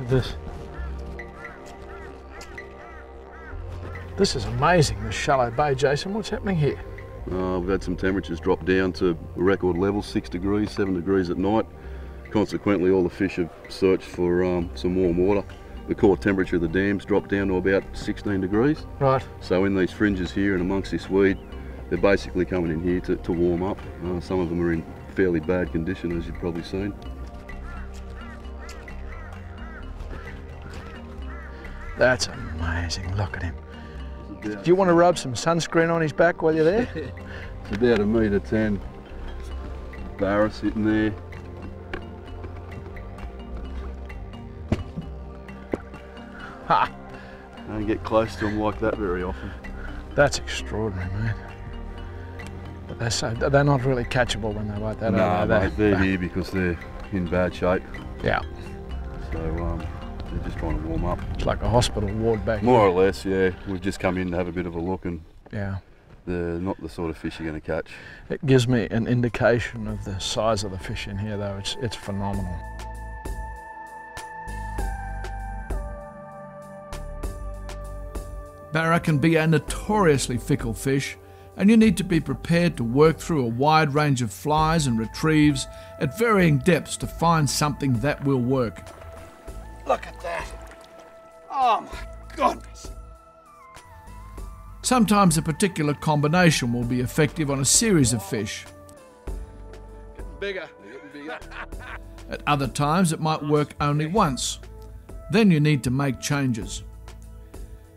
at this. This is amazing, this shallow bay, Jason. What's happening here? Uh, we've had some temperatures drop down to record levels, six degrees, seven degrees at night. Consequently, all the fish have searched for um, some warm water. The core temperature of the dams dropped down to about 16 degrees. Right. So in these fringes here and amongst this weed, they're basically coming in here to, to warm up. Uh, some of them are in fairly bad condition, as you've probably seen. That's amazing. Look at him. Do you want to rub some sunscreen on his back while you're there? It's about a metre 10 barra sitting there. ha! I don't get close to them like that very often. That's extraordinary, mate. But they're so they're not really catchable when they're like that, no, are they? mate, they're here because they're in bad shape. Yeah, So um, they're just trying to warm up. it's like a hospital ward back More or less, yeah. We've just come in to have a bit of a look and yeah. they're not the sort of fish you're going to catch. It gives me an indication of the size of the fish in here, though. It's it's phenomenal. Barra can be a notoriously fickle fish, and you need to be prepared to work through a wide range of flies and retrieves at varying depths to find something that will work. Look at that. Oh my goodness. Sometimes a particular combination will be effective on a series of fish. Bigger. At other times, it might work only once. Then you need to make changes.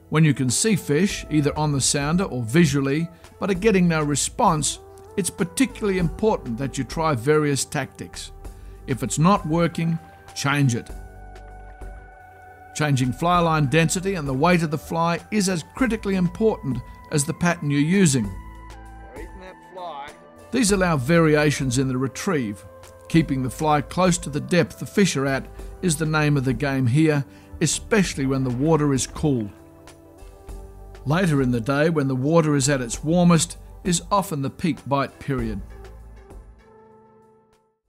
When you can see fish, either on the sounder or visually, but are getting no response, it's particularly important that you try various tactics. If it's not working, change it. Changing fly line density and the weight of the fly is as critically important as the pattern you're using. These allow variations in the retrieve. Keeping the fly close to the depth the fish are at is the name of the game here, especially when the water is cool. Later in the day, when the water is at its warmest, is often the peak bite period.